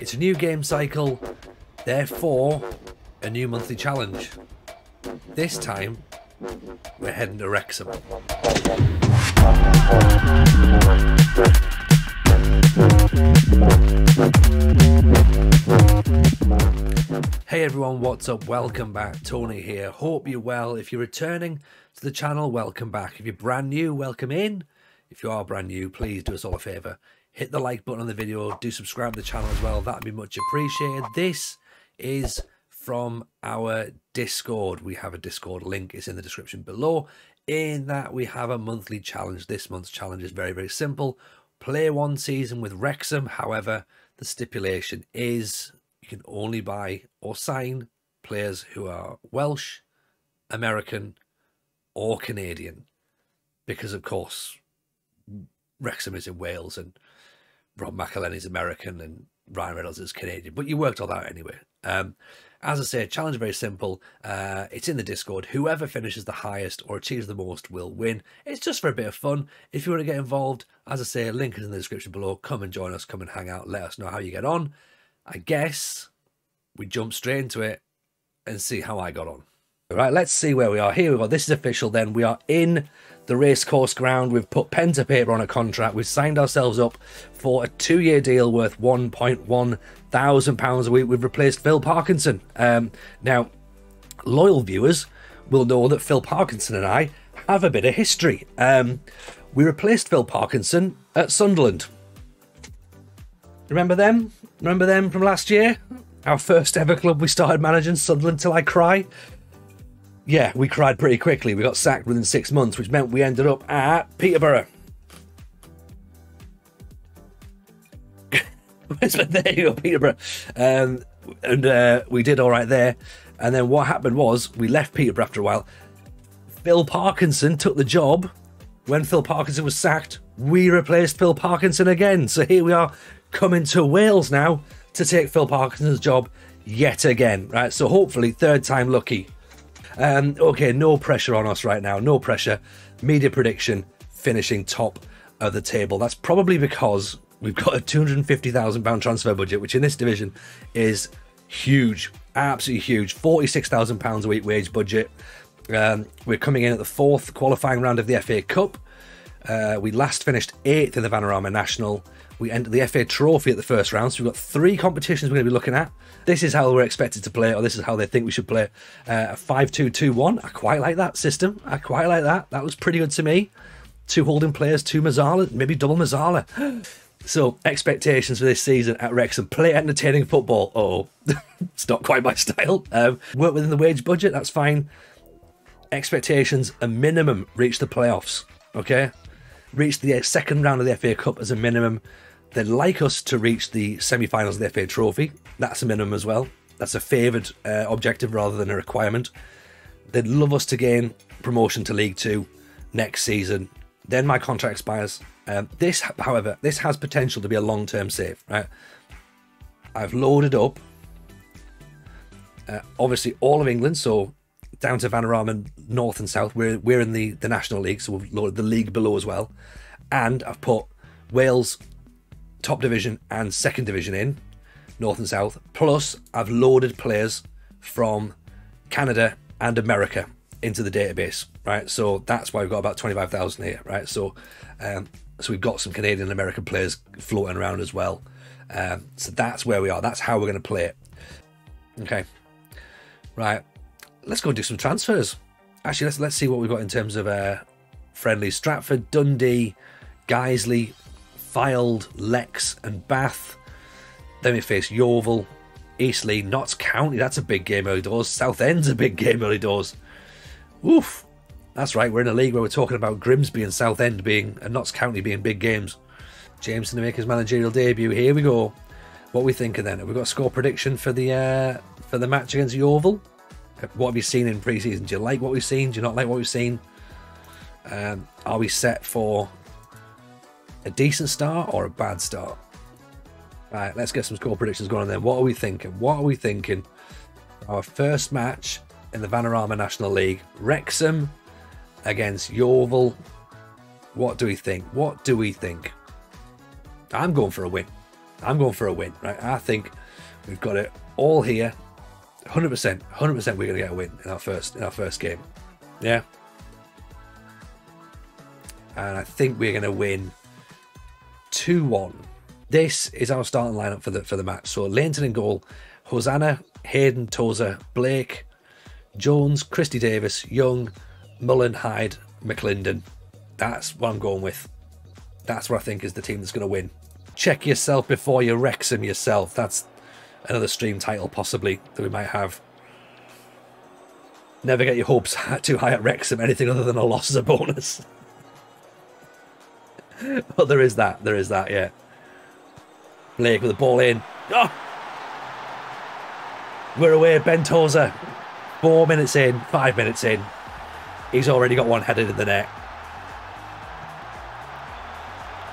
It's a new game cycle, therefore, a new monthly challenge. This time, we're heading to Wrexham. Hey everyone, what's up? Welcome back. Tony here. Hope you're well. If you're returning to the channel, welcome back. If you're brand new, welcome in. If you are brand new, please do us all a favour. Hit the like button on the video. Do subscribe to the channel as well. That'd be much appreciated. This is from our Discord. We have a Discord link. It's in the description below. In that, we have a monthly challenge. This month's challenge is very, very simple. Play one season with Wrexham. However, the stipulation is you can only buy or sign players who are Welsh, American, or Canadian. Because, of course, Wrexham is in Wales and Rob McElhenney is American and Ryan Reynolds is Canadian. But you worked all that out anyway. Um, as I say, challenge very simple. Uh, it's in the Discord. Whoever finishes the highest or achieves the most will win. It's just for a bit of fun. If you want to get involved, as I say, link is in the description below. Come and join us. Come and hang out. Let us know how you get on. I guess we jump straight into it and see how I got on. Right, let's see where we are. Here we go. This is official then. We are in the racecourse ground. We've put pen to paper on a contract. We've signed ourselves up for a two year deal worth £1.1 thousand a week. We've replaced Phil Parkinson. Um, now, loyal viewers will know that Phil Parkinson and I have a bit of history. Um, we replaced Phil Parkinson at Sunderland. Remember them? Remember them from last year? Our first ever club we started managing, Sunderland Till I Cry. Yeah, we cried pretty quickly. We got sacked within six months, which meant we ended up at Peterborough. there you go, Peterborough. Um, and uh, we did all right there. And then what happened was we left Peterborough after a while. Phil Parkinson took the job. When Phil Parkinson was sacked, we replaced Phil Parkinson again. So here we are coming to Wales now to take Phil Parkinson's job yet again. Right. So hopefully, third time lucky. Um, okay, no pressure on us right now. No pressure. Media prediction finishing top of the table. That's probably because we've got a £250,000 transfer budget, which in this division is huge, absolutely huge. £46,000 a week wage budget. Um, we're coming in at the fourth qualifying round of the FA Cup. Uh, we last finished eighth in the Vanarama National. We entered the FA Trophy at the first round, so we've got three competitions we're going to be looking at. This is how we're expected to play, or this is how they think we should play. Uh, a 5 2 2 1. I quite like that system. I quite like that. That was pretty good to me. Two holding players, two Mezzala, maybe double Mezzala. So, expectations for this season at Wrexham play entertaining football. Oh, it's not quite my style. Um, work within the wage budget, that's fine. Expectations, a minimum, reach the playoffs. Okay? Reach the second round of the FA Cup as a minimum. They'd like us to reach the semi finals of the FA Trophy. That's a minimum as well. That's a favoured uh, objective rather than a requirement. They'd love us to gain promotion to League Two next season. Then my contract expires um, this, however, this has potential to be a long-term save, right? I've loaded up, uh, obviously, all of England, so down to Vanarama, north and south. We're we're in the the National League, so we've loaded the league below as well, and I've put Wales top division and second division in, north and south. Plus, I've loaded players from Canada and America into the database, right? So that's why we've got about 25,000 here, right? So um, so we've got some Canadian and American players floating around as well. Um, so that's where we are. That's how we're going to play it. Okay. Right. Let's go and do some transfers. Actually, let's let's see what we've got in terms of uh, friendly. Stratford, Dundee, Guiseley, Fylde, Lex, and Bath. Then we face Yeovil, Eastleigh, Notts County. That's a big game early doors. Southend's a big game early doors. Oof. That's right, we're in a league where we're talking about Grimsby and Southend being and Notts County being big games. Jameson to make his managerial debut. Here we go. What we thinking then? Have we got a score prediction for the uh, for the match against Yeovil? What have you seen in pre-season? Do you like what we've seen? Do you not like what we've seen? Um, are we set for a decent start or a bad start? Right, let's get some score predictions going on then. What are we thinking? What are we thinking? Our first match in the Vanarama National League. Wrexham against Yeovil. What do we think? What do we think? I'm going for a win. I'm going for a win, right? I think we've got it all here. 100%, 100% we're going to get a win in our first in our first game. Yeah. And I think we're going to win 2-1. This is our starting lineup for the for the match. So Lainton in goal, Hosannah, Hayden, Tozer, Blake, Jones, Christy Davis, Young, Mullin, Hyde, McClendon. That's what I'm going with. That's what I think is the team that's going to win. Check yourself before you Wrexham yourself. That's another stream title possibly that we might have. Never get your hopes too high at Wrexham. Anything other than a loss is a bonus. but there is that. There is that, yeah. Blake with the ball in. Oh! We're away. Ben Tozer. Four minutes in. Five minutes in. He's already got one headed in the net.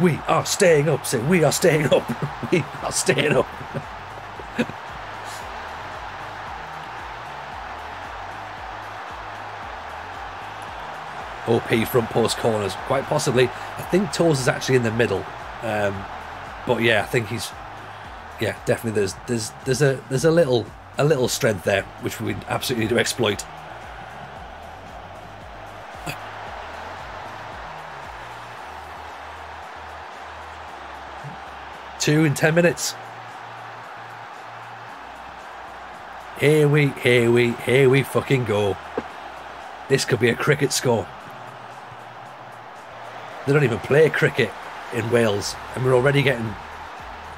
We are staying up. Say, we are staying up. we are staying up. OP front post corners, quite possibly. I think Toz is actually in the middle, um, but yeah, I think he's yeah, definitely. There's there's there's a there's a little a little strength there which we absolutely need to exploit. Two in ten minutes. Here we, here we, here we fucking go. This could be a cricket score. They don't even play cricket in Wales, and we're already getting.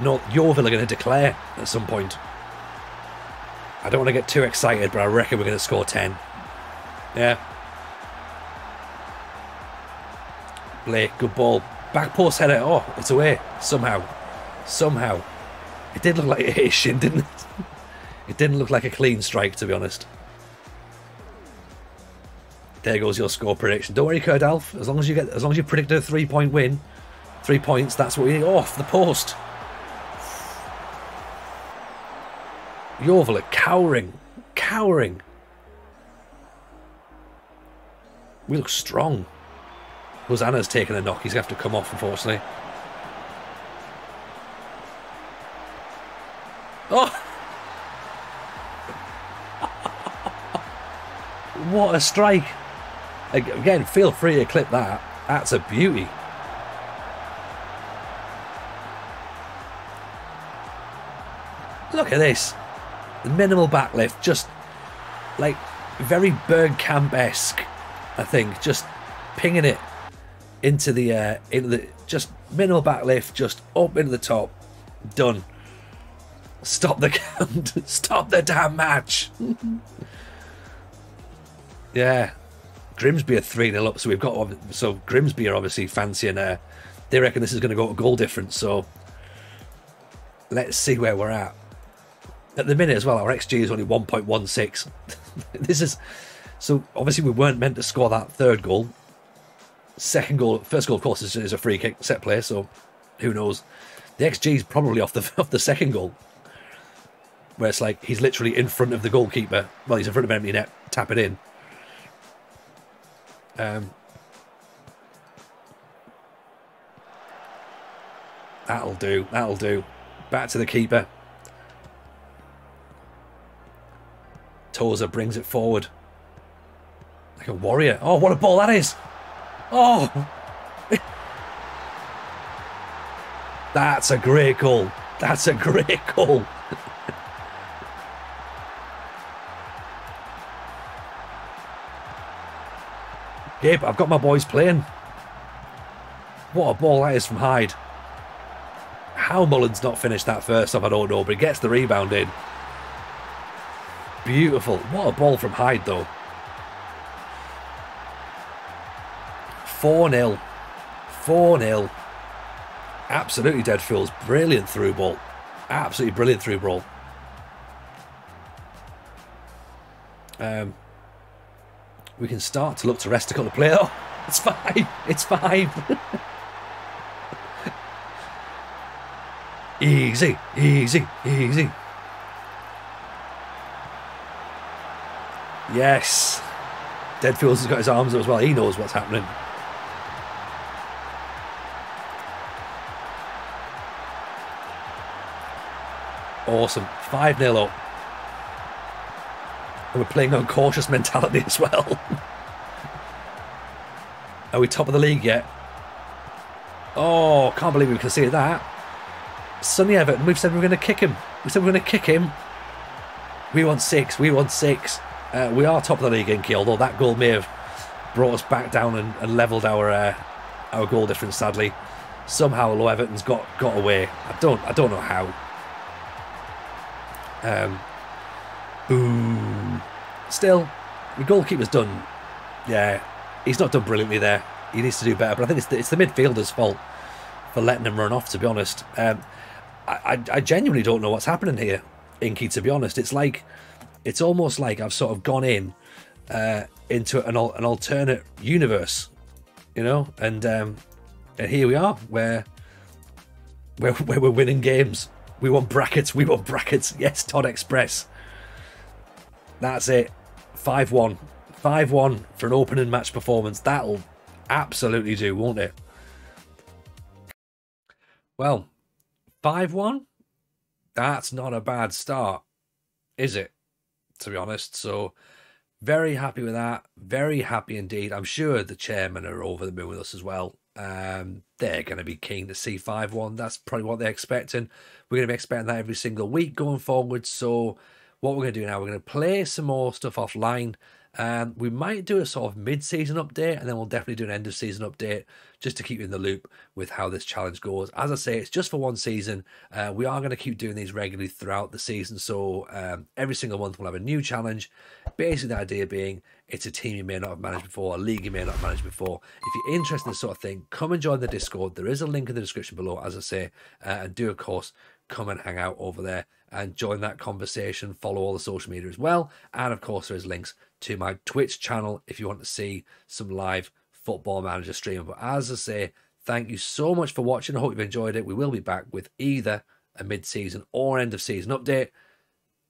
North Yeovil are going to declare at some point. I don't want to get too excited, but I reckon we're going to score 10. Yeah. Blake, good ball. Back post header. Oh, it's away. Somehow. Somehow. It did look like a shin, didn't it? it didn't look like a clean strike, to be honest. There goes your score prediction. Don't worry, Kerdalf. As long as you get, as long as you predict a three-point win, three points. That's what we need. Off the post. Yeovil cowering, cowering. We look strong. Hosannah's taken a knock. He's going to have to come off, unfortunately. Oh! what a strike. Again, feel free to clip that. That's a beauty. Look at this. The minimal backlift, just like very Bergkamp-esque, I think. Just pinging it into the, uh, into the, just minimal backlift, just up into the top. Done. Stop the count. Stop the damn match. yeah. Grimsby are 3 0 up, so we've got. So Grimsby are obviously fancying. Uh, they reckon this is going to go to goal difference, so let's see where we're at. At the minute as well, our XG is only 1.16. this is. So obviously, we weren't meant to score that third goal. Second goal, first goal, of course, is, is a free kick set play, so who knows? The XG is probably off the off the second goal, where it's like he's literally in front of the goalkeeper. Well, he's in front of empty net, tap it in. Um, that'll do. That'll do. Back to the keeper. Tozer brings it forward. Like a warrior. Oh, what a ball that is! Oh! That's a great goal. That's a great goal. Gabe, I've got my boys playing. What a ball that is from Hyde. How Mullin's not finished that first off, I don't know, but he gets the rebound in. Beautiful. What a ball from Hyde, though. 4 0. 4 0. Absolutely dead fools. Brilliant through ball. Absolutely brilliant through ball. Um, we can start to look to rest a couple of players. Oh, it's five. It's five. easy, easy, easy. Yes. Deadfields has got his arms up as well. He knows what's happening. Awesome. 5 0 up. And we're playing on cautious mentality as well. Are we top of the league yet? Oh, can't believe we can see that. Sonny Everton, we've said we're going to kick him. We said we're going to kick him. We want six. We want six. Uh, we are top of the league in key, although that goal may have brought us back down and, and levelled our uh, our goal difference. Sadly, somehow Low Everton's got got away. I don't I don't know how. Um, ooh, still, the goalkeeper's done. Yeah, he's not done brilliantly there. He needs to do better. But I think it's the, it's the midfielder's fault for letting him run off. To be honest, um, I, I, I genuinely don't know what's happening here, Inky. To be honest, it's like it's almost like I've sort of gone in uh, into an an alternate universe, you know, and um, and here we are, where where where we're winning games. We want brackets. We want brackets. Yes, Todd Express. That's it. Five one. 5 1 for an opening match performance. That'll absolutely do, won't it? Well, 5 1? That's not a bad start, is it? To be honest. So, very happy with that. Very happy indeed. I'm sure the chairman are over the moon with us as well. Um, they're going to be keen to see 5 1. That's probably what they're expecting. We're going to be expecting that every single week going forward. So, what we're going to do now, we're going to play some more stuff offline um, we might do a sort of mid-season update, and then we'll definitely do an end-of-season update just to keep you in the loop with how this challenge goes. As I say, it's just for one season. Uh, we are going to keep doing these regularly throughout the season, so um, every single month we'll have a new challenge. Basically, the idea being it's a team you may not have managed before, a league you may not have managed before. If you're interested in this sort of thing, come and join the Discord. There is a link in the description below, as I say, uh, and do, of course, come and hang out over there and join that conversation. Follow all the social media as well. And of course, there is links to my Twitch channel if you want to see some live football manager streaming. But as I say, thank you so much for watching. I hope you've enjoyed it. We will be back with either a mid season or end of season update.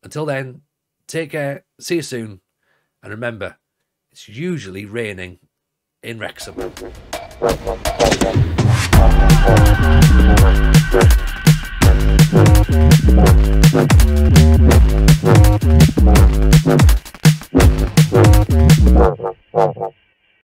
Until then, take care. See you soon. And remember, it's usually raining in Wrexham. Thank you.